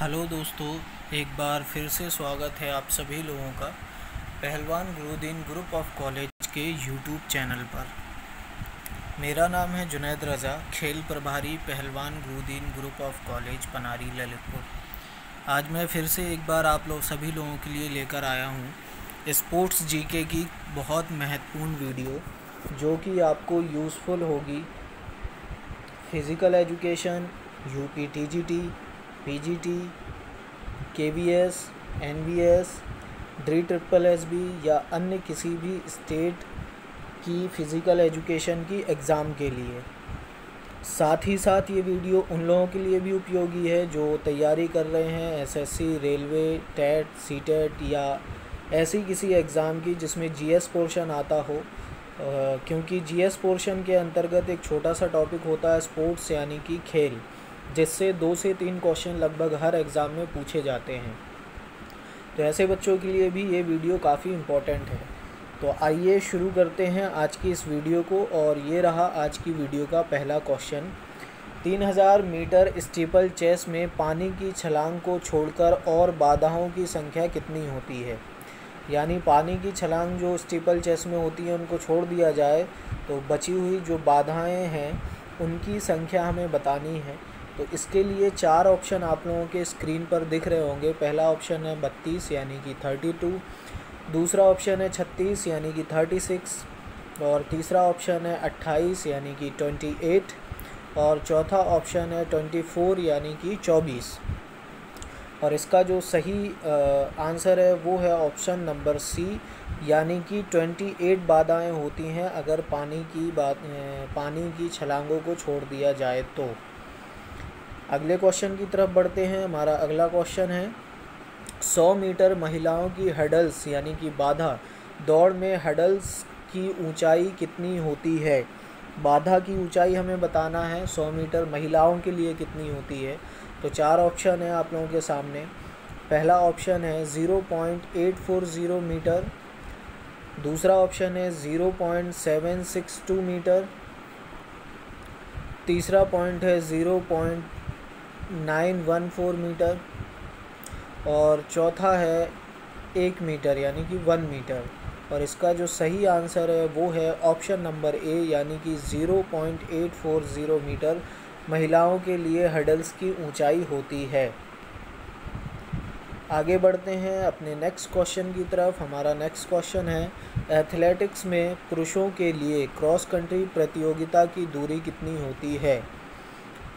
Hello दोस्तों, एक बार फिर से स्वागत है आप सभी लोगों का Pahalwan Gurudin group of college के यूट्यूब चैनल पर। मेरा नाम है जुनैद रज़ा, खेल प्रभारी Pahalwan Gurudin group of college, Panari, Lalitpur. आज मैं फिर से एक बार आप लोग सभी लोगों के लिए लेकर आया हूँ स्पोर्ट्स जीके की बहुत महत्वपूर्ण वीडियो, जो कि आपको यूज़फुल होगी। Physical education U P T G T P G T K V S N V S D triple S B या अन्य किसी भी स्टेट की फ़िज़िकल एजुकेशन की एग्ज़ाम के लिए। साथ ही साथ ये वीडियो उन लोगों के लिए भी उपयोगी है जो तैयारी कर रहे हैं SSC railway TET C TET या ऐसी किसी एग्ज़ाम की जिसमें जीएस पोर्शन आता हो। क्योंकि जीएस पोर्शन के अंतर्गत एक छोटा सा टॉपिक होता है स्पोर्ट्स यानी कि खेल। जिससे दो से तीन क्वेश्चन लगभग हर एग्ज़ाम में पूछे जाते हैं। तो ऐसे बच्चों के लिए भी ये वीडियो काफ़ी इम्पोर्टेंट है। तो आइए शुरू करते हैं आज की इस वीडियो को और ये रहा आज की वीडियो का पहला क्वेश्चन तीन हज़ार मीटर स्टीपल चेस में पानी की छलांग को छोड़कर और बाधाओं की संख्या कितनी होती है? यानी पानी की छलांग जो स्टीपल चेस में होती है, उनको छोड़ दिया जाए तो बची हुई जो बाधाएँ हैं, उनकी संख्या हमें बतानी है। तो इसके लिए चार ऑप्शन आप लोगों के स्क्रीन पर दिख रहे होंगे। पहला ऑप्शन है बत्तीस, यानी कि थर्टी टू दूसरा ऑप्शन है छत्तीस, यानी कि थर्टी सिक्स और तीसरा ऑप्शन है अट्ठाईस, यानी कि ट्वेंटी एट और चौथा ऑप्शन है ट्वेंटी फोर यानी कि चौबीस। और इसका जो सही आंसर है, वो है ऑप्शन नंबर सी यानी कि ट्वेंटी एट बाधाएँ होती हैं अगर पानी की बात पानी की छलांगों को छोड़ दिया जाए तो। अगले क्वेश्चन की तरफ़ बढ़ते हैं। हमारा अगला क्वेश्चन है, सौ मीटर महिलाओं की हडल्स, यानी कि बाधा, दौड़ में हडल्स की ऊंचाई कितनी होती है? बाधा की ऊंचाई हमें बताना है, सौ मीटर महिलाओं के लिए कितनी होती है? तो चार ऑप्शन है आप लोगों के सामने। पहला ऑप्शन है zero point eight four zero metre. दूसरा ऑप्शन है zero point seven six two metre. तीसरा पॉइंट है zero point nine one four metre और चौथा है एक मीटर, यानी कि वन मीटर। और इसका जो सही आंसर है, वो है ऑप्शन नंबर ए, यानी कि zero point eight four zero metre. महिलाओं के लिए हडल्स की ऊंचाई होती है। आगे बढ़ते हैं अपने नेक्स्ट क्वेश्चन की तरफ़। हमारा नेक्स्ट क्वेश्चन है, एथलेटिक्स में पुरुषों के लिए क्रॉस कंट्री प्रतियोगिता की दूरी कितनी होती है?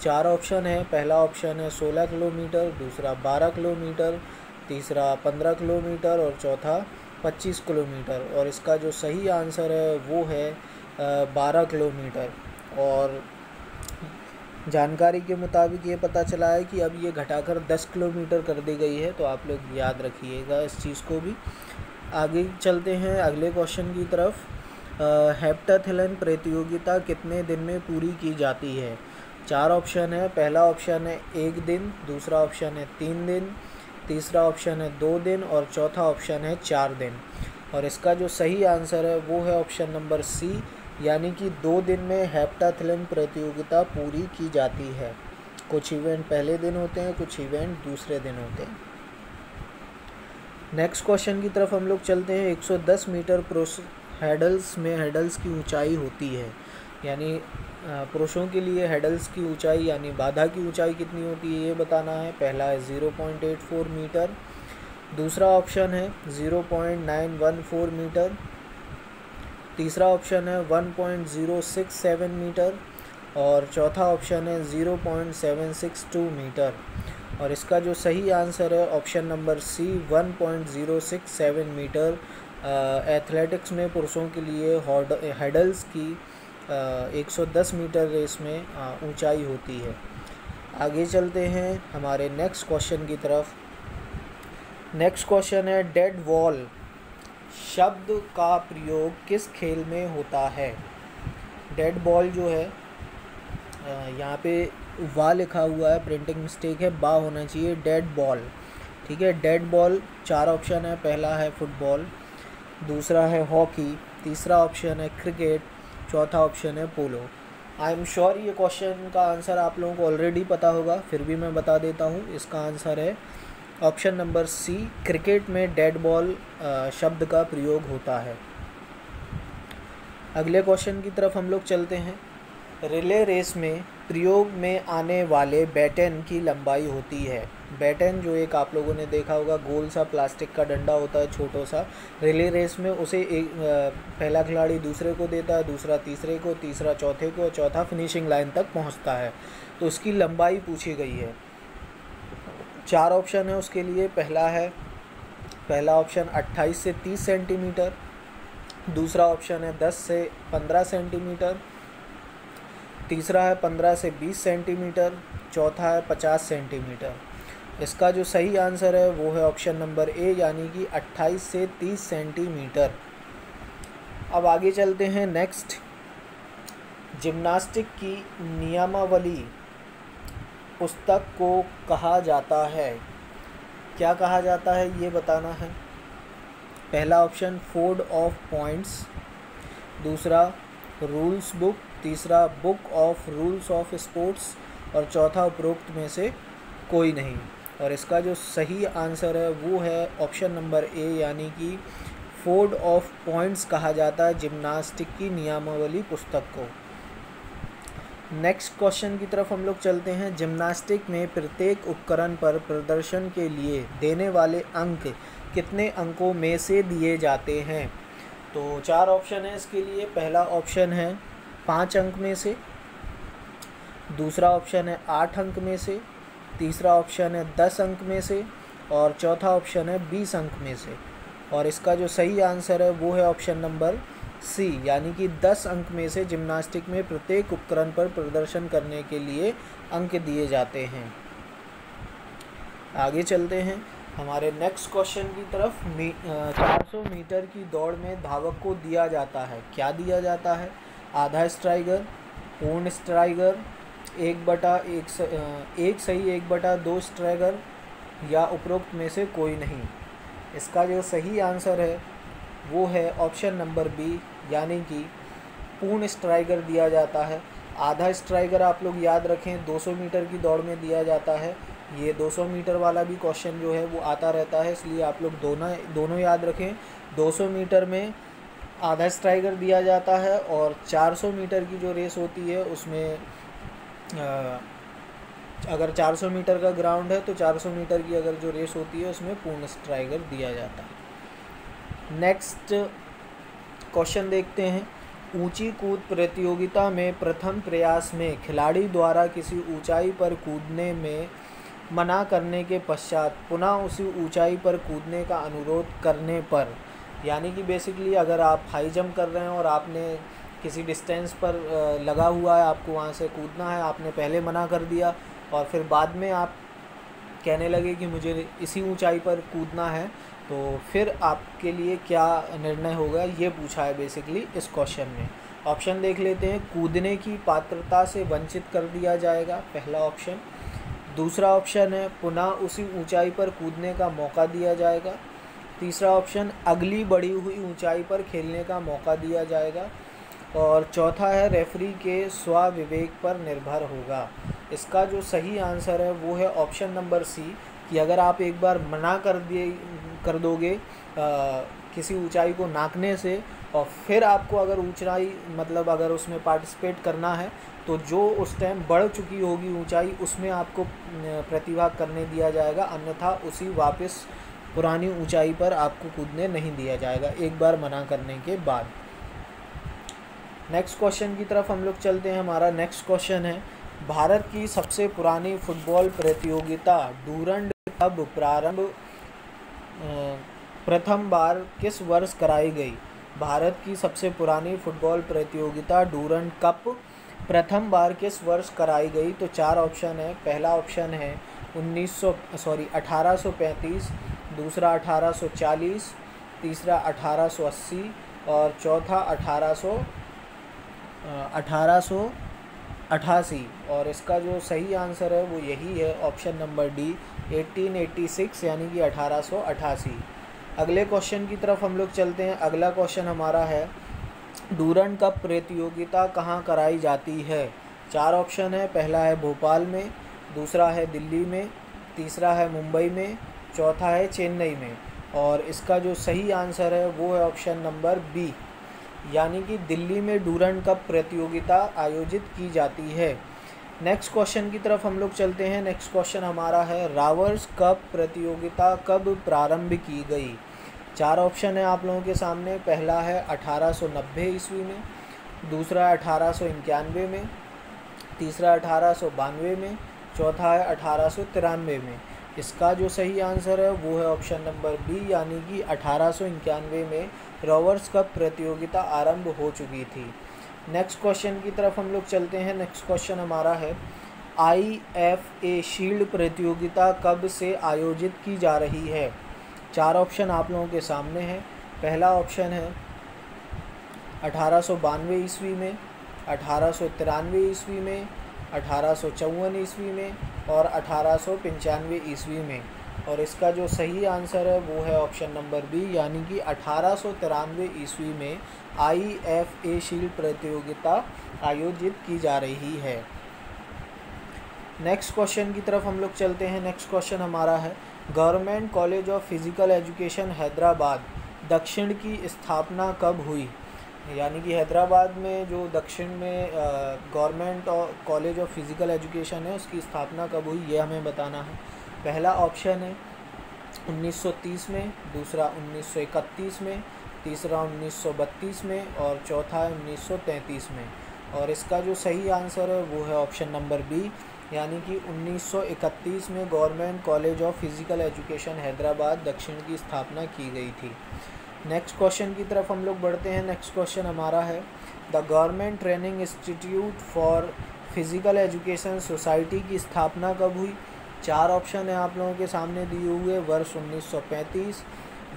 चार ऑप्शन है। पहला ऑप्शन है सोलह किलोमीटर, दूसरा बारह किलोमीटर, तीसरा पंद्रह किलोमीटर और चौथा पच्चीस किलोमीटर। और इसका जो सही आंसर है वो है बारह किलोमीटर। और जानकारी के मुताबिक ये पता चला है कि अब ये घटाकर दस किलोमीटर कर दी गई है। तो आप लोग याद रखिएगा इस चीज़ को भी। आगे चलते हैं अगले क्वेश्चन की तरफ़। हेप्टाथिलन प्रतियोगिता कितने दिन में पूरी की जाती है? चार ऑप्शन है, पहला ऑप्शन है एक दिन, दूसरा ऑप्शन है तीन दिन, तीसरा ऑप्शन है दो दिन और चौथा ऑप्शन है चार दिन। और इसका जो सही आंसर है वो है ऑप्शन नंबर सी, यानी कि दो दिन में हेप्टाथलिन प्रतियोगिता पूरी की जाती है। कुछ इवेंट पहले दिन होते हैं, कुछ इवेंट दूसरे दिन होते हैं। नेक्स्ट क्वेश्चन की तरफ़ हम लोग चलते हैं। 110 मीटर प्रोस हेडल्स में हेडल्स की ऊंचाई होती है। यानी पुरुषों के लिए हेडल्स की ऊंचाई यानी बाधा की ऊंचाई कितनी होती है, ये बताना है। पहला है zero point eight four metre दूसरा ऑप्शन है zero point nine one four metre तीसरा ऑप्शन है one point zero six seven metre और चौथा ऑप्शन है zero point seven six two metre और इसका जो सही आंसर है option number C one point zero six seven metre athletics में पुरुषों के लिए हेडल्स की 110 मीटर रेस में ऊंचाई होती है। आगे चलते हैं हमारे नेक्स्ट क्वेश्चन की तरफ़। नेक्स्ट क्वेश्चन है, डेड वॉल शब्द का प्रयोग किस खेल में होता है? डेड बॉल जो है यहाँ पे वा लिखा हुआ है, प्रिंटिंग मिस्टेक है, बा होना चाहिए, डेड बॉल। ठीक है, डेड बॉल चार ऑप्शन है, पहला है फुटबॉल, दूसरा है हॉकी, तीसरा ऑप्शन है क्रिकेट चौथा ऑप्शन है पोलो आई एम श्योर ये क्वेश्चन का आंसर आप लोगों को ऑलरेडी पता होगा, फिर भी मैं बता देता हूँ, इसका आंसर है ऑप्शन नंबर सी क्रिकेट में डेड बॉल शब्द का प्रयोग होता है. अगले क्वेश्चन की तरफ़ हम लोग चलते हैं. रिले रेस में प्रयोग में आने वाले बैटन की लंबाई होती है. बैटन जो एक आप लोगों ने देखा होगा, गोल सा प्लास्टिक का डंडा होता है, छोटा सा। रिले रेस में उसे एक पहला खिलाड़ी दूसरे को देता है, दूसरा तीसरे को, तीसरा चौथे को और चौथा फिनिशिंग लाइन तक पहुँचता है। तो उसकी लंबाई पूछी गई है। चार ऑप्शन है उसके लिए। पहला है, पहला ऑप्शन 28 से 30 सेंटीमीटर दूसरा ऑप्शन है 10 से 15 सेंटीमीटर तीसरा है 15 से 20 सेंटीमीटर चौथा है 50 सेंटीमीटर इसका जो सही आंसर है, वो है ऑप्शन नंबर ए यानी कि 28 से 30 सेंटीमीटर अब आगे चलते हैं नेक्स्ट जिम्नास्टिक की नियमावली पुस्तक को कहा जाता है। क्या कहा जाता है, ये बताना है। पहला ऑप्शन फोर्ड ऑफ़ पॉइंट्स दूसरा रूल्स बुक तीसरा book of rules of sports और चौथा, उपरोक्त में से कोई नहीं। और इसका जो सही आंसर है, वो है ऑप्शन नंबर ए, यानी कि फोर्ड ऑफ़ पॉइंट्स कहा जाता है जिम्नास्टिक की नियमावली पुस्तक को। नेक्स्ट क्वेश्चन की तरफ़ हम लोग चलते हैं। जिम्नास्टिक में प्रत्येक उपकरण पर प्रदर्शन के लिए देने वाले अंक कितने अंकों में से दिए जाते हैं? तो चार ऑप्शन है इसके लिए। पहला ऑप्शन है पाँच अंक में से, दूसरा ऑप्शन है आठ अंक में से तीसरा ऑप्शन है दस अंक में से और चौथा ऑप्शन है बीस अंक में से। और इसका जो सही आंसर है, वो है ऑप्शन नंबर सी, यानी कि दस अंक में से जिम्नास्टिक में प्रत्येक उपकरण पर प्रदर्शन करने के लिए अंक दिए जाते हैं। आगे चलते हैं। हमारे नेक्स्ट क्वेश्चन की तरफ़ चार सौ मीटर की दौड़ में धावक को दिया जाता है। क्या दिया जाता है? आधा स्ट्राइगर पूर्ण स्ट्राइगर एक बटा एक स, एक सही एक बटा दो स्ट्राइगर या उपरोक्त में से कोई नहीं। इसका जो सही आंसर है वो है ऑप्शन नंबर बी यानी कि पूर्ण स्ट्राइगर दिया जाता है। आधा स्ट्राइगर आप लोग याद रखें 200 मीटर की दौड़ में दिया जाता है। ये 200 मीटर वाला भी क्वेश्चन जो है वो आता रहता है इसलिए आप लोग दोनों दोनों याद रखें। 200 मीटर में आधा स्ट्राइगर दिया जाता है और 400 मीटर की जो रेस होती है उसमें अगर 400 मीटर का ग्राउंड है तो 400 मीटर की अगर जो रेस होती है, उसमें पूर्ण स्ट्राइगर दिया जाता है। नेक्स्ट क्वेश्चन देखते हैं। ऊँची कूद प्रतियोगिता में प्रथम प्रयास में खिलाड़ी द्वारा किसी ऊंचाई पर कूदने में मना करने के पश्चात पुनः उसी ऊंचाई पर कूदने का अनुरोध करने पर, यानी कि बेसिकली अगर आप हाई जंप कर रहे हैं और आपने किसी डिस्टेंस पर लगा हुआ है, आपको वहाँ से कूदना है, आपने पहले मना कर दिया और फिर बाद में आप कहने लगे कि मुझे इसी ऊंचाई पर कूदना है तो फिर आपके लिए क्या निर्णय होगा, ये पूछा है बेसिकली इस क्वेश्चन में। ऑप्शन देख लेते हैं, कूदने की पात्रता से वंचित कर दिया जाएगा, पहला ऑप्शन दूसरा ऑप्शन है, पुनः उसी ऊंचाई पर कूदने का मौका दिया जाएगा। तीसरा ऑप्शन अगली बढ़ी हुई ऊंचाई पर खेलने का मौका दिया जाएगा। और चौथा है रेफरी के स्वविवेक पर निर्भर होगा। इसका जो सही आंसर है वो है ऑप्शन नंबर सी कि अगर आप एक बार मना कर दिए कर दोगे आ, किसी ऊंचाई को नाकने से और फिर आपको अगर ऊंचाई मतलब अगर उसमें पार्टिसिपेट करना है तो जो उस टाइम बढ़ चुकी होगी ऊंचाई उसमें आपको प्रतिभाग करने दिया जाएगा अन्यथा उसी वापस पुरानी ऊंचाई पर आपको कूदने नहीं दिया जाएगा एक बार मना करने के बाद। नेक्स्ट क्वेश्चन की तरफ़ हम लोग चलते हैं। हमारा नेक्स्ट क्वेश्चन है। भारत की सबसे पुरानी फुटबॉल प्रतियोगिता डूरंड कब प्रारंभ प्रथम बार किस वर्ष कराई गई? भारत की सबसे पुरानी फुटबॉल प्रतियोगिता डूरंड कप प्रथम बार किस वर्ष कराई गई? तो चार ऑप्शन है। पहला ऑप्शन है 1900 सॉरी 1835 दूसरा 1840 तीसरा 1880 और चौथा अठारह सौ अठारह अठासी। और इसका जो सही आंसर है वो यही है, ऑप्शन नंबर डी 1886 यानी कि अठारह सौ अठासी। अगले क्वेश्चन की तरफ़ हम लोग चलते हैं। अगला क्वेश्चन हमारा है डूरन कप प्रतियोगिता कहाँ कराई जाती है? चार ऑप्शन है, पहला है भोपाल में, दूसरा है दिल्ली में, तीसरा है मुंबई में, चौथा है चेन्नई में। और इसका जो सही आंसर है वो है ऑप्शन नंबर बी। यानी कि दिल्ली में डूरन कप प्रतियोगिता आयोजित की जाती है। नेक्स्ट क्वेश्चन की तरफ़ हम लोग चलते हैं। नेक्स्ट क्वेश्चन हमारा है, रावर्स कप प्रतियोगिता कब प्रारंभ की गई? चार ऑप्शन है आप लोगों के सामने। पहला है अठारह सौ नब्बे ईस्वी में, दूसरा अठारह सौ इक्यानवे में, तीसरा अठारह सौ बानवे में, चौथा है अठारह सौ तिरानवे में। इसका जो सही आंसर है, वो है ऑप्शन नंबर बी, यानी कि अठारह सौ इक्यानवे में रॉवर्स कप प्रतियोगिता आरंभ हो चुकी थी। नेक्स्ट क्वेश्चन की तरफ़ हम लोग चलते हैं। नेक्स्ट क्वेश्चन हमारा है, आई एफ़ ए शील्ड प्रतियोगिता कब से आयोजित की जा रही है? चार ऑप्शन आप लोगों के सामने हैं। पहला ऑप्शन है, अठारह सौ बानवे ईस्वी में, अठारह सौ तिरानवे ईस्वी में, अठारह सौ चौवन ईस्वी में और अठारह सौ पंचानवे ईस्वी में। और इसका जो सही आंसर है, वो है ऑप्शन नंबर बी, यानी कि अठारह सौ तिरानवे ईस्वी में आई एफ़ ए शील्ड प्रतियोगिता आयोजित की जा रही है। नेक्स्ट क्वेश्चन की तरफ़ हम लोग चलते हैं। नेक्स्ट क्वेश्चन हमारा है, government college of physical education Hyderabad, दक्षिण की स्थापना कब हुई? यानी कि हैदराबाद में जो दक्षिण में गवर्नमेंट और कॉलेज ऑफ़ फ़िज़िकल एजुकेशन है, उसकी स्थापना कब हुई, ये हमें बताना है। पहला ऑप्शन है 1930 में, दूसरा 1931 में, तीसरा 1932 में और चौथा है 1933 में। और इसका जो सही आंसर है, वो है ऑप्शन नंबर बी। यानी कि 1931 में government college of physical education Hyderabad दक्षिण की स्थापना की गई थी। नेक्स्ट क्वेश्चन की तरफ़ हम लोग बढ़ते हैं। नेक्स्ट क्वेश्चन हमारा है। The government training institute for physical education society की स्थापना कब हुई? चार ऑप्शन है आप लोगों के सामने दिए हुए। वर्ष 1935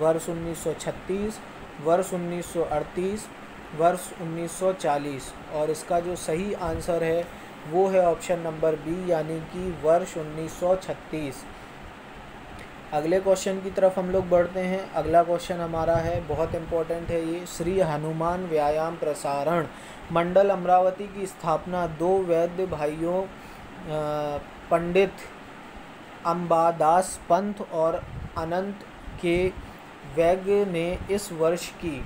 वर्ष 1936 वर्ष 1938 वर्ष 1940 और इसका जो सही आंसर है, वो है ऑप्शन नंबर बी यानी कि वर्ष 1936 अगले क्वेश्चन की तरफ़ हम लोग बढ़ते हैं। अगला क्वेश्चन हमारा है, बहुत इम्पोर्टेंट है ये, श्री हनुमान व्यायाम प्रसारण। मंडल अमरावती की स्थापना, दो वैद्य भाइयों पंडित अम्बादास पंथ और अनंत के वैज्ञ ने इस वर्ष की।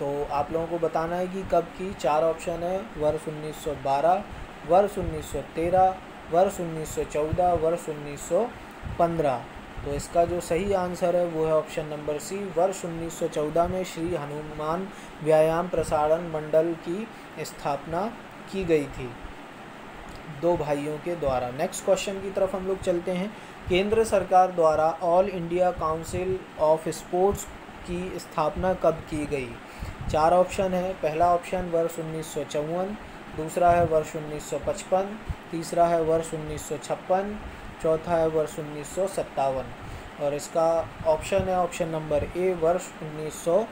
तो आप लोगों को बताना है कि कब की, चार ऑप्शन है, वर्ष 1912 वर्ष 1913 वर्ष 1914 वर्ष 1915 तो इसका जो सही आंसर है, वो है ऑप्शन नंबर सी, वर्ष 1914 में श्री हनुमान व्यायाम प्रसारण मंडल की स्थापना की गई थी। दो भाइयों के द्वारा। नेक्स्ट क्वेश्चन की तरफ़ हम लोग चलते हैं। केंद्र सरकार द्वारा all India council of sports की स्थापना कब की गई? चार ऑप्शन है। पहला ऑप्शन, वर्ष उन्नीस सौ चौवन। दूसरा है, वर्ष 1955 तीसरा है, वर्ष 1956 चौथा है वर्ष उन्नीस सौ सत्तावन। और इसका ऑप्शन है ऑप्शन नंबर ए वर्ष उन्नीस सौ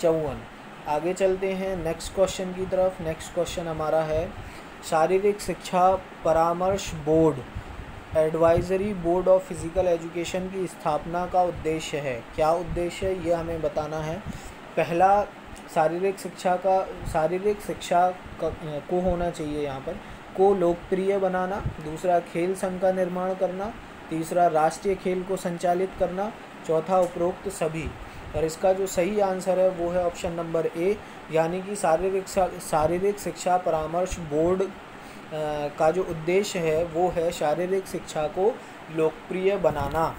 चौवन। आगे चलते हैं नेक्स्ट क्वेश्चन की तरफ़। नेक्स्ट क्वेश्चन हमारा है, शारीरिक शिक्षा परामर्श board advisory board of physical education की स्थापना का उद्देश्य है। क्या उद्देश्य है? ये हमें बताना है। पहला, शारीरिक शिक्षा का, शारीरिक शिक्षा को होना चाहिए यहाँ पर। को लोकप्रिय बनाना, दूसरा खेल संघ का निर्माण करना, तीसरा राष्ट्रीय खेल को संचालित करना, चौथा उपरोक्त सभी। और इसका जो सही आंसर है, वो है ऑप्शन नंबर ए, यानी कि शारीरिक शारीरिक शिक्षा परामर्श बोर्ड का जो उद्देश्य है, वो है शारीरिक शिक्षा को लोकप्रिय बनाना।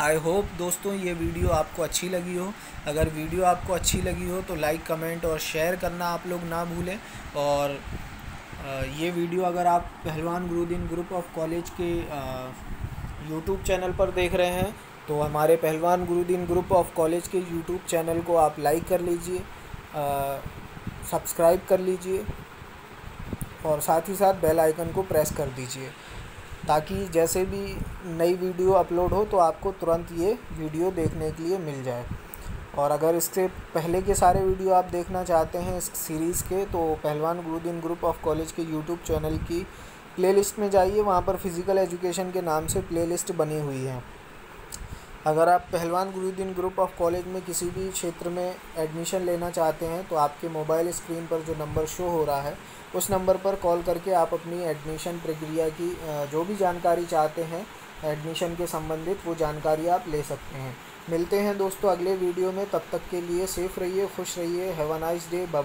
आई होप दोस्तों ये वीडियो आपको अच्छी लगी हो। अगर वीडियो आपको अच्छी लगी हो तो लाइक, कमेंट और शेयर करना आप लोग ना भूलें। और ये वीडियो अगर आप Pahalwan Gurudin group of college के यूट्यूब चैनल पर देख रहे हैं तो हमारे Pahalwan Gurudin group of college के यूट्यूब चैनल को आप लाइक कर लीजिए सब्सक्राइब कर लीजिए, और साथ ही साथ बेल आइकन को प्रेस कर दीजिए, ताकि जैसे भी नई वीडियो अपलोड हो तो आपको तुरंत ये वीडियो देखने के लिए मिल जाए। और अगर इससे पहले के सारे वीडियो आप देखना चाहते हैं इस सीरीज़ के तो Pahalwan Gurudin group of college के यूट्यूब चैनल की प्लेलिस्ट में जाइए। वहाँ पर फ़िज़िकल एजुकेशन के नाम से प्लेलिस्ट बनी हुई है। अगर आप Pahalwan Gurudeen group of college में किसी भी क्षेत्र में एडमिशन लेना चाहते हैं तो आपके मोबाइल स्क्रीन पर जो नंबर शो हो रहा है, उस नंबर पर कॉल करके आप अपनी एडमिशन प्रक्रिया की जो भी जानकारी चाहते हैं एडमिशन के संबंधित वो जानकारी आप ले सकते हैं। मिलते हैं दोस्तों अगले वीडियो में, तब तक के लिए सेफ़ रहिए, खुश रहिए have a nice day bye